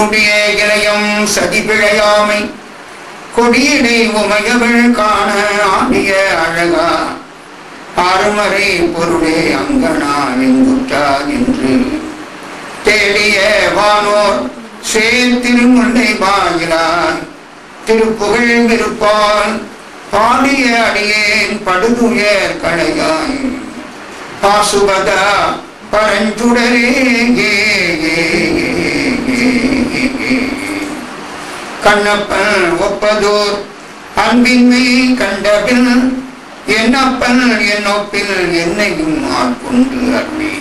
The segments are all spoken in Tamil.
கூடிய இளையம் சதி பிழையாமை. கொடியினை உமையவள் காண ஆடிய அழகா. ஆறுமறை பொருளே அங்கனா வெங்குற்றா என்று. தேடிய வானோர் சேர் திருமுல்லை பாயிலாய். திருப்புகழ் விருப்பால் பாடிய அடியேன் படுதுயர் கடையாய். பாசுபதா பரஞ்சுடரே ஏ, ஏ, ஏ, ஏ, ஏ. கண்ணப்பன் ஒப்பதோர். அன்பின்மை கண்டபின் என்னப்பன் என்னொப்பில் என்னையும் ஆட்கொண்டு அருளி.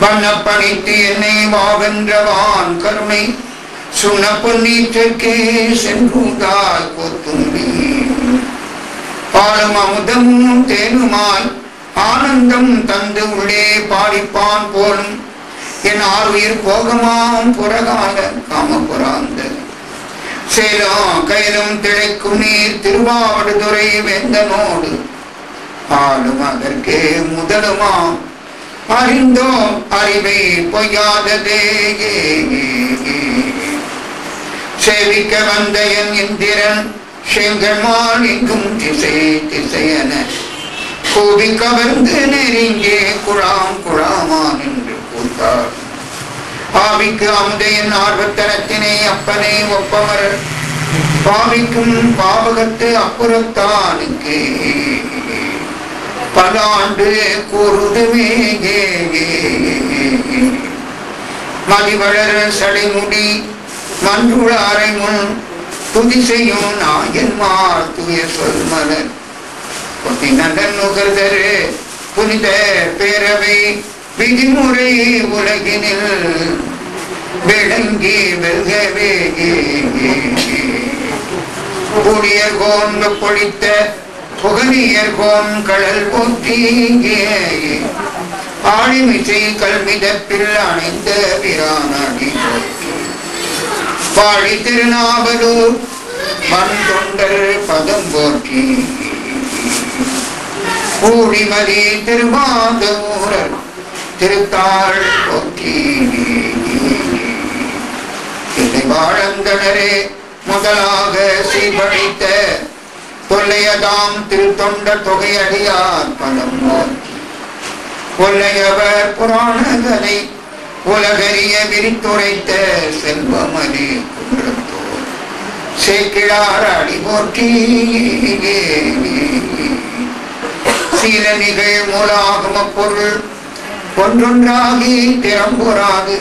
வண்ணப்பணித்து என்னை வாவென்றவான் கருணை சுண்ண பொன்னீற்றற்கே சென்றுதால் கொத்தும்பி பாலும் அமுதமும் தேனுமாய் ஆனந்தம் தந்து உள்ளே பாடிப்பான் போலும். என் ஆறுயிர் போகமாம் புறகால காமபுராந்தது சேலம் கயிலும் திளைக்கும் நீர் திருவாவடுதுறை வேந்தனோடு. ஆளும் அதற்கே முதலுமா அறிந்தோம் அறிவை பொய்யாததே சேவிக்க வந்த என் இந்திரன் செங்கல்மால் எங்கும் திசை திசையன. கோபி கவர்ந்து நெருங்கே குழாம் குழாமான் பாவிக்கு அமுதையின் ஆர்வத்தனத்தினை அப்பனை ஒப்பமர். பாவிக்கும் பாவகத்து அப்புறத்தானுக்கு. பல ஆண்டு கூறுதுமே மதிவளர சடைமுடி மன்றுள அறை முன் துதி செய்யும் நாயன்மார் துய சொல்மலர் நுகர்தரு புனித பேரவை விதிமுறை உலகினில். விளங்கி வெல்கவே புடியர் கோன் பொழித்த புகழியர் கோன் கடல் போற்றி ஆழிமிசை கல்மிதப்பில் அணைந்த பிரானடி. போற்றி பாடி திருநாவலூர் மண் தொண்டர் பதம் போற்றி. ஊழிமதி திருமாதூரர் திருத்தாள் போற்றி. தில்லை வாழந்தனரே முதலாக சீர்படைத்த தொல்லையதாம் திருத்தொண்ட தொகையடியார் பலம் கொள்ளையவர் கொல்லையவர் புராணங்களை உலகறிய விரித்துரைத்த செல்வமணி குன்றத்தோர் சேக்கிழார் அடி போற்றி சீல நிகழ் மூலாகம பொருள் ஒன்றொன்றாகி திறம்புறாது.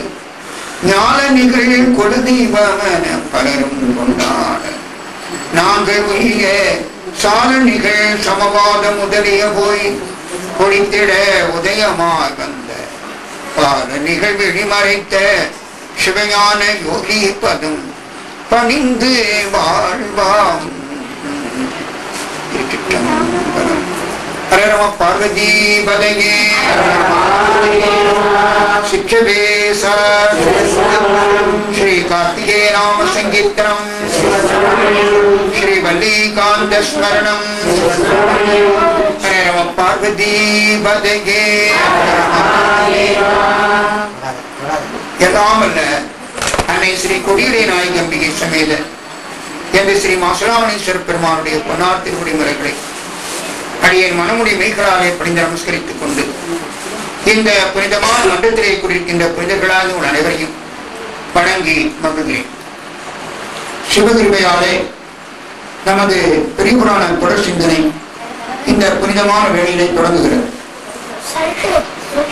ஞான நிகழ் பலரும் கொண்டாட. நாங்கள் உரிய சால நிகழ் முதலிய போய் குளித்திட உதயமாய் வந்த. பாத நிகழ்விழி மறைத்த சிவஞான யோகி பதம் பணிந்து வாழ்வாம். திருச்சிற்றம்பலம். ஹர நம பார்வதி பதகே शिक्षवेश श्री कार्तिकेय नाम संगीतम श्री वल्लीकांत स्मरणम हरे नम पार्वती பதகே எல்லாம் அல்ல அன்னை ஸ்ரீ கொடியுடைய நாயகி அம்பிகை சமேத என்று ஸ்ரீ மாசுராமணீஸ்வர பெருமானுடைய பொன்னார் திருமுடி முறைகளை அடியை மனமுடி மெய்களாலே படிந்து நமஸ்கரித்துக் கொண்டு இந்த புனிதமான மன்றத்திலே கூடியிருக்கின்ற புனிதர்களாக உங்கள் அனைவரையும் வணங்கி மகிழ்கிறேன். சிவகிருபையாலே நமது பெரியபுராண தொடர் சிந்தனை இந்த புனிதமான வேலையிலே தொடங்குகிறது.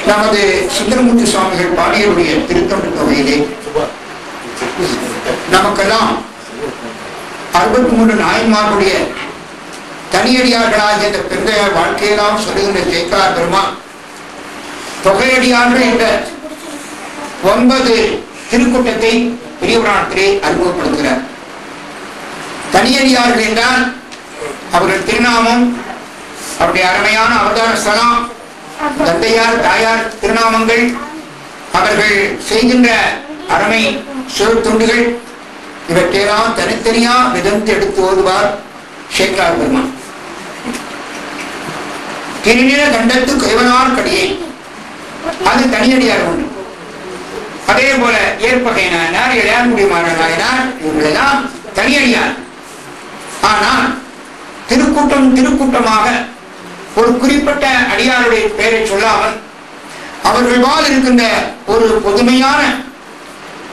நமது சுந்தரமூர்த்தி சுவாமிகள் பாடியருடைய திருத்தொண்டு தொகையிலே நமக்கெல்லாம் அறுபத்தி மூன்று நாயன்மார்களுடைய தனியடியார்களாகிய இந்த பெருந்தையார் வாழ்க்கையெல்லாம் சொல்லுகின்ற ஜெய்கார் பெருமான் தொகையடியார்கள் என்ற ஒன்பது திருக்கூட்டத்தை பெரிய புராணத்திலே அறிமுகப்படுத்துகிறார். தனியடியார்கள் என்றால் அவர்கள் திருநாமம் அவருடைய அருமையான அவதார ஸ்தலம் தந்தையார் தாயார் திருநாமங்கள் அவர்கள் செய்கின்ற அருமை சொல் துண்டுகள் இவற்றையெல்லாம் தனித்தனியா விதந்து எடுத்து ஓதுவார். சேக்கரார் பெருமான் திருநீர கண்டத்து கைவனார் கடியே அது தனியடியார் ஒன்று அதே போல ஏற்பகையினார் இளையான்குடி மாறனாயினார் இவங்களெல்லாம் தனியடியார். ஆனால் திருக்கூட்டம் திருக்கூட்டமாக ஒரு குறிப்பிட்ட அடியாருடைய பெயரை சொல்லாமல் அவர்கள் வாழ் இருக்கின்ற ஒரு பொதுமையான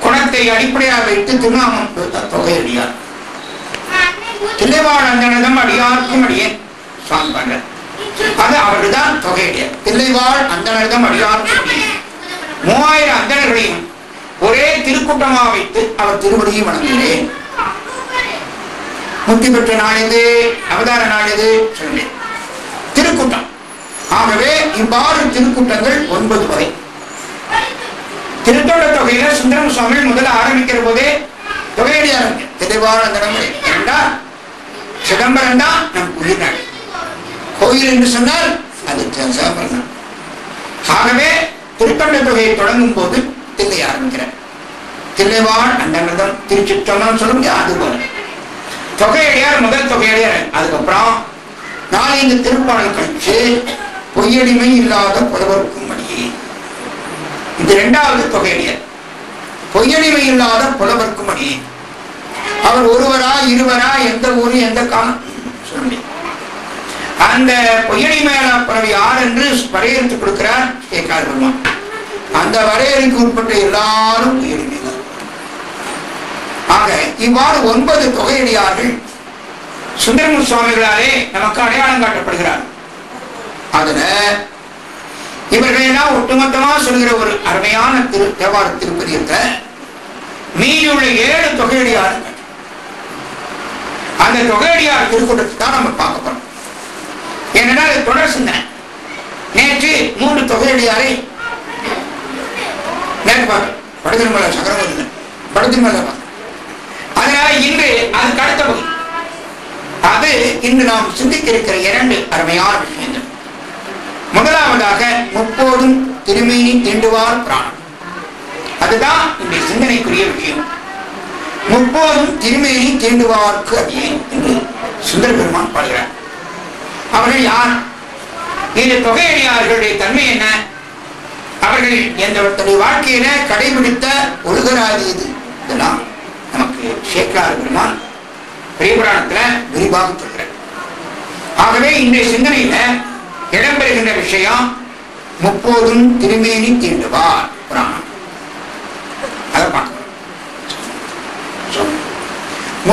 குணத்தை அடிப்படையாக வைத்து திருநாமம் தொகையடியார். தில்லைவாழ் அடியார்க்கும் அடியேன். சுவாமி பண்ற அது அவர்தான் தொகையடியார் தில்லைவாழ் அந்தனதம் அடியார்க்கும் மூவாயிரம் அந்தணர்களையும் ஒரே திருக்கூட்டமாக வைத்து அவர் திருவடியை வணங்குகிறேன். முக்தி பெற்ற நாள் எது? அவதார நாள் எது? சொன்னேன் திருக்கூட்டம். ஆகவே இவ்வாறு திருக்கூட்டங்கள் ஒன்பது வகை. திருத்தோட தொகையில சுந்தரம் சுவாமி முதல்ல ஆரம்பிக்கிற போதே தொகையடியார் திரைவாழ் தெளிவான என்றால் சிதம்பரம் தான் நம் உயிர்நாடு. கோயில் என்று சொன்னால் அது சிதம்பரம். தான் ஆகவே திருத்தொண்ட தொகையை தொடங்கும் போது தில்லை ஆரம்பிக்கிறார் தில்லைவாழ் அண்டனதம் திருச்சிற்றம்பலம் சொல்ல முடியாது அது போல. தொகையடியார் முதல் தொகையடியார் அதுக்கப்புறம் நாலஞ்சு திருப்பாடல் கழிச்சு பொய்யடிமை இல்லாத புலவருக்கும் மடியே இது இரண்டாவது தொகையடியார் பொய்யடிமை இல்லாத புலவருக்கும் மடியே அவர் ஒருவரா இருவரா எந்த ஊரு எந்த காலம்? சொல்லி அந்த மேல பிறவி யார் என்று வரையறுத்து கொடுக்கிறார் கேட்கார் பெருமான் அந்த வரையறைக்கு உட்பட்ட எல்லாரும் பொய்யடிமைதான் ஆக இவ்வாறு ஒன்பது தொகையடியார்கள் சுந்தரமு சுவாமிகளாலே நமக்கு அடையாளம் காட்டப்படுகிறார். அதுல இவர்களெல்லாம் ஒட்டுமொத்தமா சொல்கிற ஒரு அருமையான திரு தேவார திருப்பதியத்தை மீதியுள்ள ஏழு தொகையடியார்கள் அந்த தொகையடியார் திருக்கூட்டத்தை தான் நம்ம பார்க்க போறோம். ஏனென்றால் அது தொடர் சிந்தனை. நேற்று மூன்று தொகையடியாரை நேற்று பார்த்தோம் படுதிருமலை சக்கரவர்த்தி. படுதிருமலை பார்த்தோம் அதனால இன்று அதுக்கு அடுத்த பகுதி. அது இன்று நாம் சிந்திக்க இருக்கிற இரண்டு அருமையான விஷயங்கள். முதலாவதாக முப்போதும் திருமீனி திண்டுவார் பிராணம். அதுதான் இந்த சிந்தனைக்குரிய விஷயம். முப்போதும் திருமேனி தீண்டுவார்க்கு அடியேன் என்று சுந்தர பெருமான் பாடுகிறார். அவர்கள் யார்? இந்த தொகையடியார்களுடைய தன்மை என்ன? அவர்கள் எந்தவர்களுடைய வாழ்க்கையில கடைபிடித்த ஒழுகராதி இது? இதெல்லாம் நமக்கு சேக்கலார் பெருமான் பிரியபுராணத்துல விரிவாக சொல்கிறார். ஆகவே இன்றைய சிந்தனையில இடம்பெறுகின்ற விஷயம் முப்போதும் திருமேனி தீண்டுவார் புராணம் அதை பார்க்கணும் சொல்லு.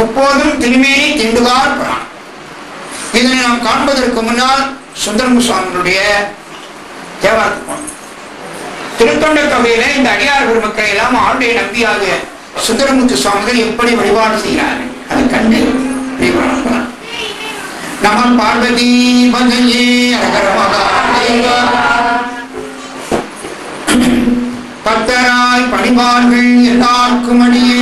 முப்போதும் திருமேனி தீண்டுவார் புராணம் இதனை நாம் காண்பதற்கு முன்னால் சுந்தரமு சுவாமிகளுடைய தேவாரத்துக்கு போனோம் திருத்தொண்ட தொகையில இந்த அடியார் பெருமக்களை எல்லாம் ஆளுடைய நம்பியாக சுந்தரமுத்து சுவாமிகள் எப்படி வழிபாடு செய்கிறார்கள்? அது கண்டு வழிபாடு நம பார்வதி பதையே பக்தராய் பணிவார்கள் எல்லாருக்கும் அடியே.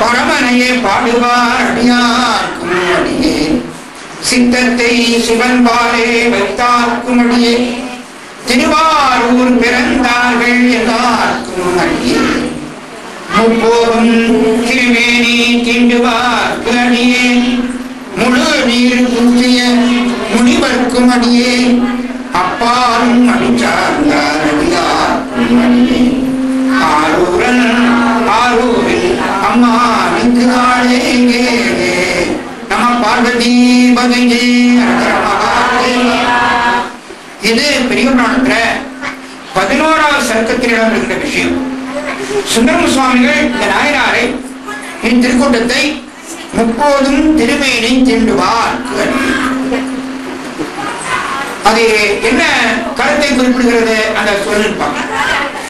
பரமனையே பாடுவார் அடியார்க்கும் அடியே சித்தத்தை சிவன் பாலே வைத்தார்க்கும் அடியே திருவாரூர் பிறந்தார்கள் எல்லாருக்கும் அடியே முப்போதும் திருமேனி தீண்டுவார்க்கு அடியே முழு நீர் குத்திய முனிவர்க்கும் அடியே அப்பாலும் அடிச்சார்ந்தார் அடியார்க்கும் அடியே ஆரூரன் அம்மா நின்று ஆளேங்கே நம பார்வதி பதையே இது பெரிய பதினோராவது சர்க்கத்தில் இருக்கிற விஷயம். சுந்தரம சுவாமிகள் இந்த நாயனாரை இத்திருக்கூட்டத்தை முப்போதும் திருமேனை திண்டுவார் அது என்ன கருத்தை குறிப்பிடுகிறது? அந்த சொல்லிருப்பாங்க.